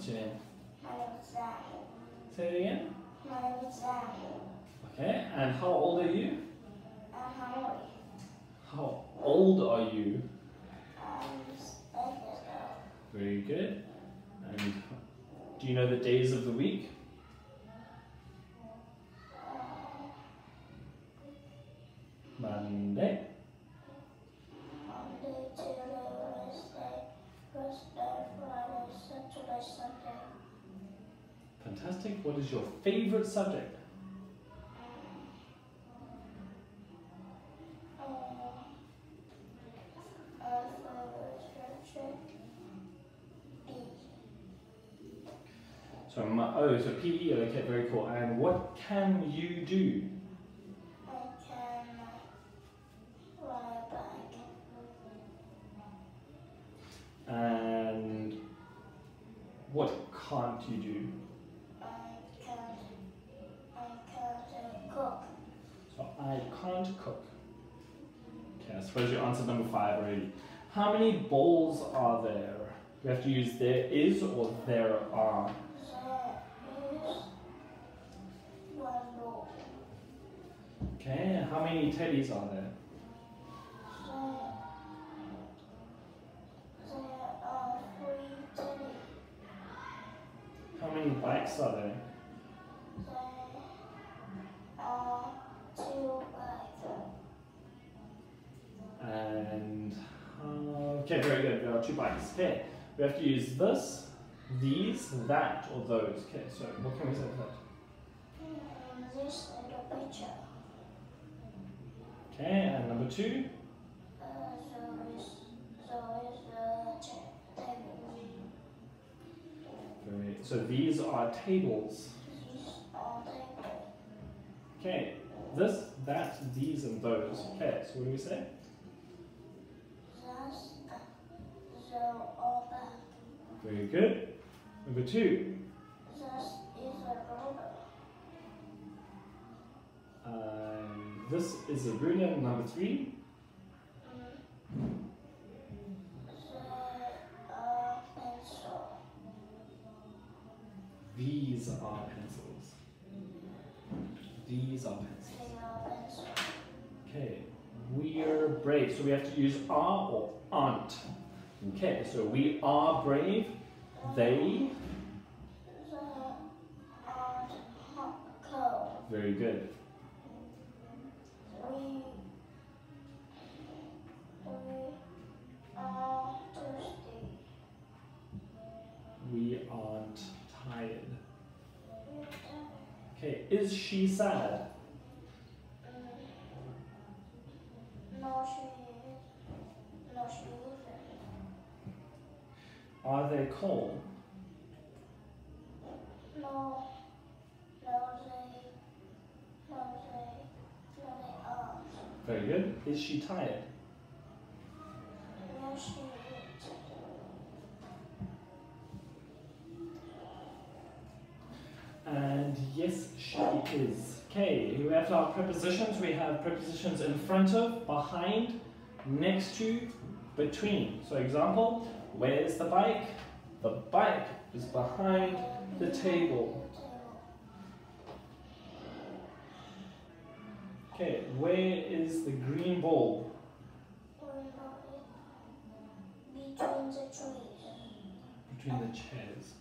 What's your name? My name is Zach. Say it again. My name is Zach. Okay, and uh, how old are you? How old are you? Um, years. Very good. And do you know the days of the week? Fantastic. What is your favorite subject? Uh, uh. So, my, oh, so PE, okay, very cool. And what can you do? I can ride a bike. And what can't you do? I can't, I can't uh, cook. So, I can't cook. Okay, I suppose you answered number five already. How many bowls are there? We have to use there is or there are. Okay, how many teddies are there? How many bikes are? There okay, very good. There are two bikes. Okay, we have to use this, these, that, or those. Okay, so what can we say for that? This is the picture. Okay, and number two. So these are tables. These are table. Okay, this, that, these, and those. Okay, so what do we say? That's so all that. Very good. Number two. This is a ruler. Um, this is a ruler. Number three. These are pencils. These are pencils. Okay, we're brave. So we have to use are or aren't. Okay, so we are brave. They, very good. We we are thirsty. We aren't tired. Okay, is she sad? Are they cold? No, no, they, no, they, no, they aren't. Very good. Is she tired? No, she isn't. And yes, she is. Okay, we have our prepositions. We have prepositions in front of, behind, next to, between. So example, where's the bike? The bike is behind the table. Okay, where is the green ball? Between the the chairs. Between the chairs.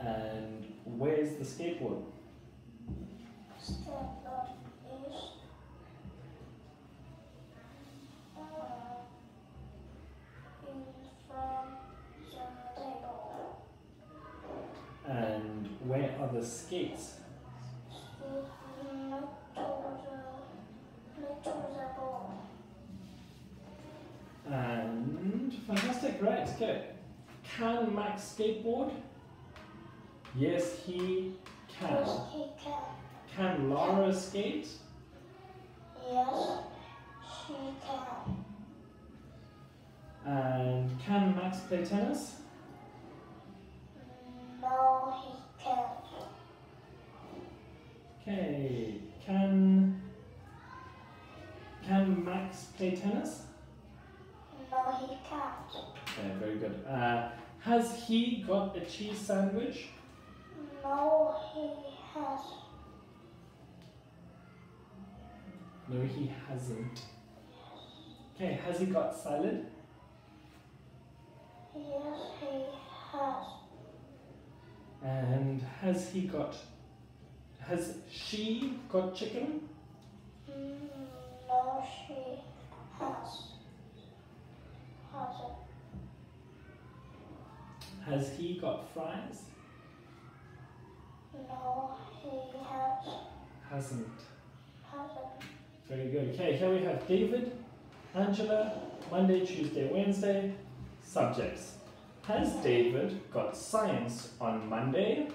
And where's the skateboard? Skateboard is uh, in front the table. And where are the skates? Skate next to the next to the ball. And fantastic, right, okay. Can Max skateboard? Yes, he can. Yes, he can. Can Laura skate? Yes, she can. And can Max play tennis? No, he can't. Okay, can can Max play tennis? No, he can't. Okay, very good. Uh, has he got a cheese sandwich? No, he has. No, he hasn't. Okay, has he got salad? Yes, he has. And has he got. Has she got chicken? No, she has. Hasn't. Has he got fries? No, he has. Hasn't. Hasn't. Very good. Okay, here we have David, Angela, Monday, Tuesday, Wednesday. Subjects. Has mm-hmm. David got science on Monday?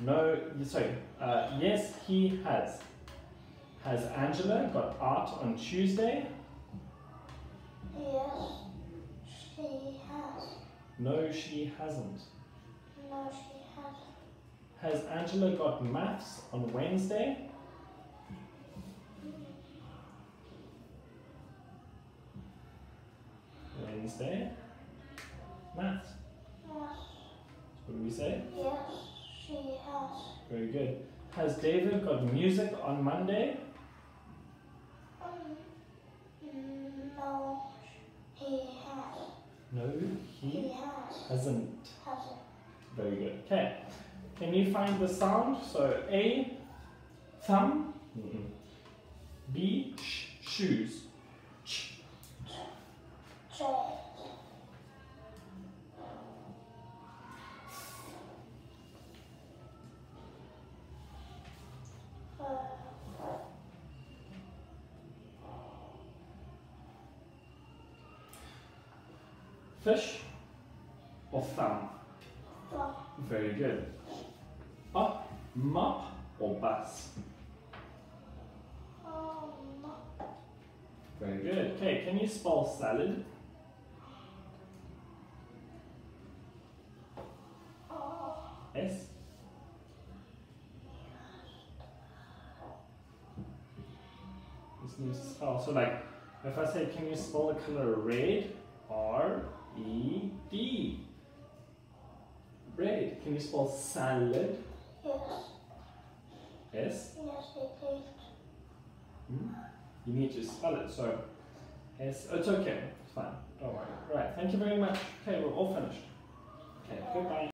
No, sorry. Uh, yes, he has. Has Angela got art on Tuesday? Yes, she has. No, she hasn't. No, she hasn't. Has Angela got maths on Wednesday? Wednesday. Maths. Yes, What do we say? Yes. Very good. Has David got music on Monday? Um, mm, no, he has. No, He he has. hasn't. Hasn't. Very good. Okay. Can you find the sound? So A, thumb. Mm-mm. B, sh- shoes. Fish or thumb? thumb. Very good. Up, mop or? Um, Very good. Okay, can you spell salad? S. So like, if I say, can you spell the color red? R E D. Red. Can you spell salad? yes, yes, it is. Hmm? You need to spell it. So S. It's okay. It's fine. Don't worry. Right. Thank you very much. Okay, we're all finished. Okay. Goodbye.